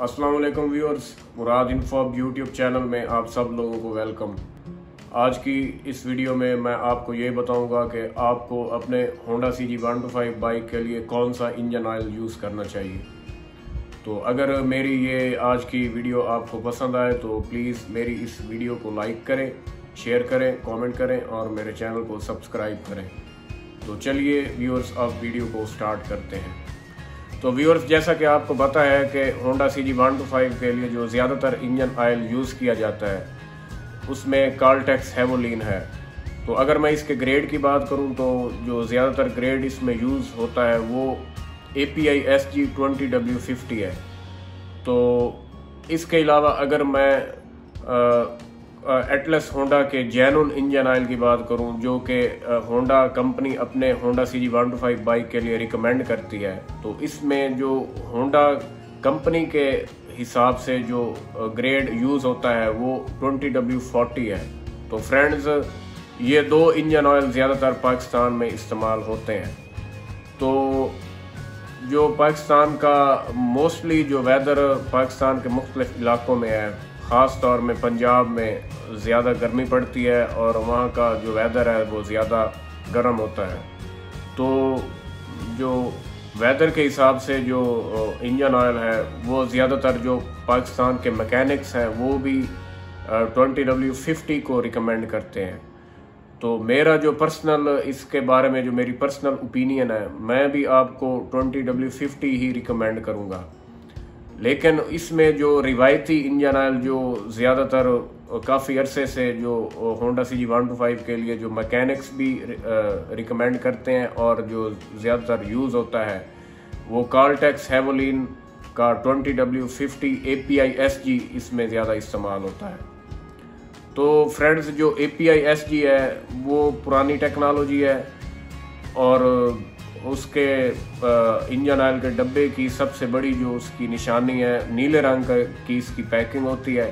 अस्सलाम व्यूअर्स, मुराद इन्फॉब YouTube channel में आप सब लोगों को वेलकम। आज की इस वीडियो में मैं आपको ये बताऊँगा कि आपको अपने Honda C G one two five bike के लिए कौन सा इंजन ऑयल यूज़ करना चाहिए। तो अगर मेरी ये आज की वीडियो आपको पसंद आए तो प्लीज़ मेरी इस वीडियो को लाइक करें, शेयर करें, कमेंट करें और मेरे चैनल को सब्सक्राइब करें। तो चलिए व्यूअर्स आप वीडियो को स्टार्ट करते हैं। तो व्यूअर्स जैसा कि आपको पता है कि Honda C G one two five के लिए जो ज़्यादातर इंजन ऑयल यूज़ किया जाता है, उसमें कार्लटेक्स हेवोलिन है। तो अगर मैं इसके ग्रेड की बात करूँ तो जो ज़्यादातर ग्रेड इसमें यूज़ होता है, वो A P I S G twenty W fifty है। तो इसके अलावा अगर मैं एटलस होंडा के जैनुन इंजन ऑयल की बात करूँ, जो कि होंडा कंपनी अपने Honda C G one two five bike के लिए रिकमेंड करती है तो इसमें जो होंडा कंपनी के हिसाब से जो ग्रेड यूज़ होता है, वो ट्वेंटी डब्ल्यू फोर्टी है। तो फ्रेंड्स ये दो इंजन ऑयल ज़्यादातर पाकिस्तान में इस्तेमाल होते हैं। तो जो पाकिस्तान का मोस्टली जो वेदर पाकिस्तान के मुख्तलिफ़ इलाकों में है ख़ास तौर में पंजाब में ज़्यादा गर्मी पड़ती है और वहाँ का जो वेदर है वो ज़्यादा गर्म होता है। तो जो वेदर के हिसाब से जो इंजन ऑयल है, वो ज़्यादातर जो पाकिस्तान के मैकेनिक्स हैं, वो भी ट्वेंटी डब्ल्यू फिफ्टी को रिकमेंड करते हैं। तो मेरा जो पर्सनल इसके बारे में जो मेरी पर्सनल ओपिनियन है, मैं भी आपको ट्वेंटी डब्ल्यू फिफ्टी ही रिकमेंड करूँगा। लेकिन इसमें जो रिवायती इंजन ऑयल जो ज़्यादातर काफ़ी अरसे से जो Honda C G one two five के लिए जो मैकेनिक्स भी रिकमेंड करते हैं और जो ज़्यादातर यूज़ होता है, वो कार्लटेक्स हेवोलिन का twenty W fifty A P I S G इसमें ज़्यादा इस्तेमाल होता है। तो फ्रेंड्स जो ए पी आई एस जी है, वो पुरानी टेक्नोलॉजी है और उसके इंजन ऑयल के डब्बे की सबसे बड़ी जो उसकी निशानी है, नीले रंग की इसकी पैकिंग होती है।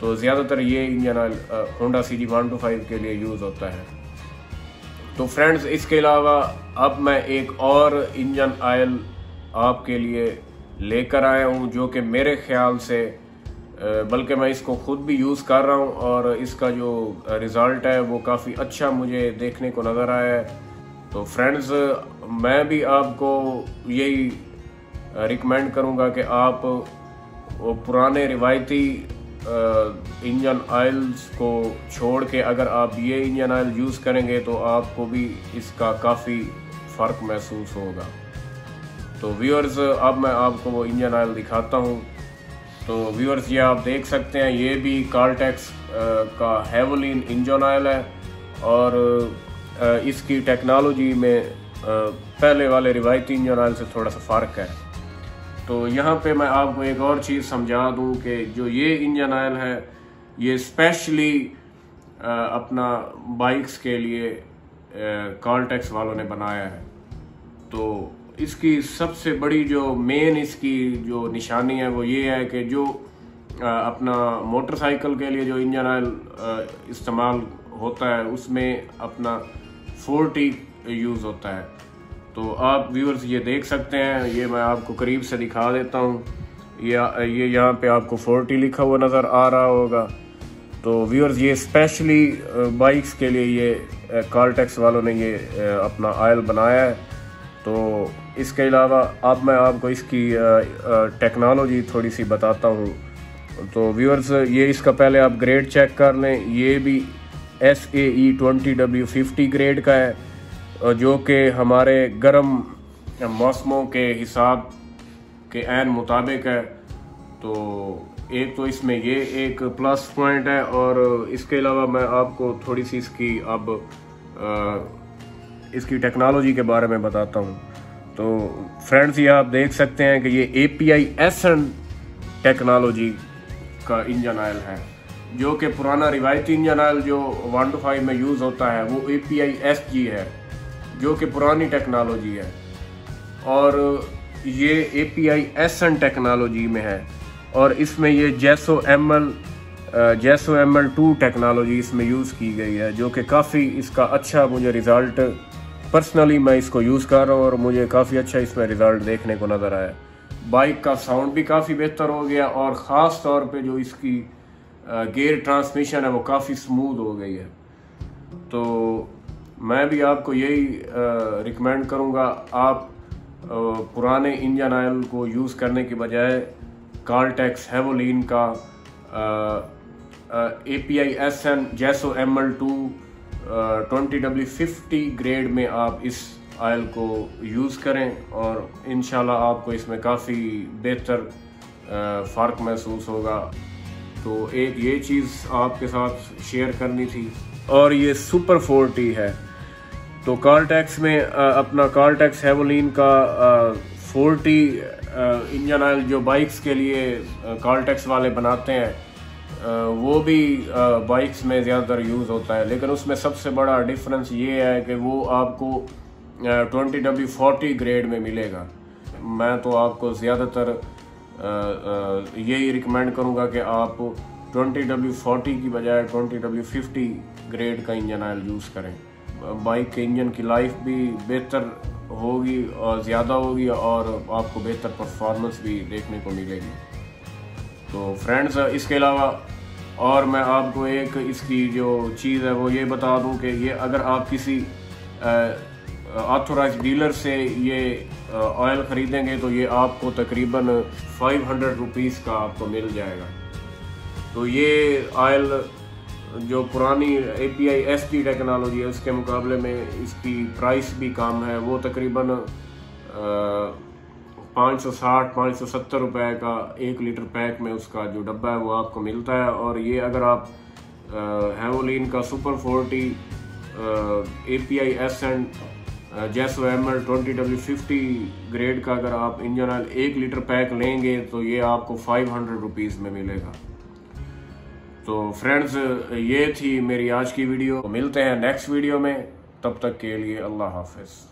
तो ज़्यादातर ये engine oil Honda C G one two five के लिए यूज़ होता है। तो फ्रेंड्स, इसके अलावा अब मैं एक और इंजन ऑयल आपके लिए लेकर आया हूँ, जो कि मेरे ख्याल से बल्कि मैं इसको ख़ुद भी यूज़ कर रहा हूँ और इसका जो रिज़ल्ट है वो काफ़ी अच्छा मुझे देखने को नज़र आया है। तो फ्रेंड्स मैं भी आपको यही रिकमेंड करूँगा कि आप वो पुराने रिवायती इंजन ऑयल्स को छोड़ के अगर आप ये इंजन ऑयल यूज़ करेंगे तो आपको भी इसका काफ़ी फ़र्क महसूस होगा। तो व्यूअर्स अब मैं आपको वो इंजन ऑयल दिखाता हूँ। तो व्यूअर्स ये आप देख सकते हैं, ये भी कार्लटेक्स का हेवोलिन इंजन ऑयल है और इसकी टेक्नोलॉजी में पहले वाले रिवायती इंजन ऑयल से थोड़ा सा फ़र्क है। तो यहाँ पे मैं आपको एक और चीज़ समझा दूँ कि जो ये इंजन ऑयल है, ये स्पेशली अपना बाइक्स के लिए कॉलटेक्स वालों ने बनाया है। तो इसकी सबसे बड़ी जो मेन इसकी जो निशानी है, वो ये है कि जो अपना मोटरसाइकिल के लिए जो इंजन ऑयल इस्तेमाल होता है, उसमें अपना फोर्टी यूज़ होता है। तो आप व्यूअर्स ये देख सकते हैं, ये मैं आपको करीब से दिखा देता हूँ। ये ये यहाँ पे आपको फोर्टी लिखा हुआ नज़र आ रहा होगा। तो व्यूअर्स ये स्पेशली बाइक्स के लिए ये कार्लटेक्स वालों ने ये अपना आयल बनाया है। तो इसके अलावा अब मैं आपको इसकी टेक्नोलॉजी थोड़ी सी बताता हूँ। तो व्यूअर्स ये इसका पहले आप ग्रेड चेक कर लें। ये भी S A E twenty W fifty grade का है। जो कि हमारे गर्म मौसमों के हिसाब के एन मुताबिक है तो एक तो इसमें ये एक प्लस पॉइंट है और इसके अलावा मैं आपको थोड़ी सी इसकी अब इसकी टेक्नोलॉजी के बारे में बताता हूँ। तो फ्रेंड्स ये आप देख सकते हैं कि ये A P I S N technology का इंजन ऑयल है, जो कि पुराना रिवायती इंजन ऑयल जो वन टू फाइव में यूज़ होता है, वो ए पी आई एस जी है। जो कि पुरानी टेक्नोलॉजी है। और ये A P I S N technology में है। और इसमें ये JASO M L JASO M L two technology इसमें यूज़ की गई है, जो कि काफ़ी इसका अच्छा मुझे रिज़ल्ट पर्सनली मैं इसको यूज़ कर रहा हूँ और मुझे काफ़ी अच्छा इसमें रिज़ल्ट देखने को नज़र आया। बाइक का साउंड भी काफ़ी बेहतर हो गया और ख़ास तौर पे जो इसकी गेयर ट्रांसमिशन है वो काफ़ी स्मूथ हो गई है। तो मैं भी आपको यही रिकमेंड करूँगा, आप पुराने इंजन ऑयल को यूज़ करने के बजाय कार्लटेक्स हेवोलिन का A P I S N JASO M L two twenty W fifty grade में आप इस ऑयल को यूज़ करें और इन आपको इसमें काफ़ी बेहतर फ़र्क महसूस होगा। तो एक ये चीज़ आपके साथ शेयर करनी थी। और ये सुपर फोर्टी है। तो कार्लटेक्स में अपना कार्लटेक्स हेवोलिन का फोर्टी इंजन ऑयल जो बाइक्स के लिए कार्लटेक्स वाले बनाते हैं वो भी बाइक्स में ज़्यादातर यूज़ होता है। लेकिन उसमें सबसे बड़ा डिफरेंस ये है कि वो आपको ट्वेंटी डब्ल्यू फोर्टी ग्रेड में मिलेगा। मैं तो आपको ज़्यादातर यही रिकमेंड करूँगा कि आप ट्वेंटी डब्ल्यू फोर्टी की बजाय ट्वेंटी डब्ल्यू फिफ्टी ग्रेड का इंजन ऑयल यूज़ करें। बाइक के इंजन की लाइफ भी बेहतर होगी और ज़्यादा होगी और आपको बेहतर परफॉर्मेंस भी देखने को मिलेगी। तो फ्रेंड्स, इसके अलावा और मैं आपको एक इसकी जो चीज़ है वो ये बता दूँ कि ये अगर आप किसी ऑथोराइज डीलर से ये ऑयल ख़रीदेंगे तो ये आपको तकरीबन फाइव हंड्रेड रुपीज़ का आपको मिल जाएगा। तो ये ऑयल जो पुरानी A P I S T technology है, उसके मुकाबले में इसकी प्राइस भी कम है। वो तकरीबन पाँच सौ साठ, पाँच सौ सत्तर रुपये का एक लीटर पैक में उसका जो डब्बा है वो आपको मिलता है। और ये अगर आप हेवोलिन का super forty A P I S and JASO M L twenty W fifty grade का अगर आप इंजन ऑयल एक लीटर पैक लेंगे तो ये आपको फाइव हंड्रेड रुपीज़ में मिलेगा। तो फ्रेंड्स ये थी मेरी आज की वीडियो मिलते हैं नेक्स्ट वीडियो में। तब तक के लिए अल्लाह हाफिज़।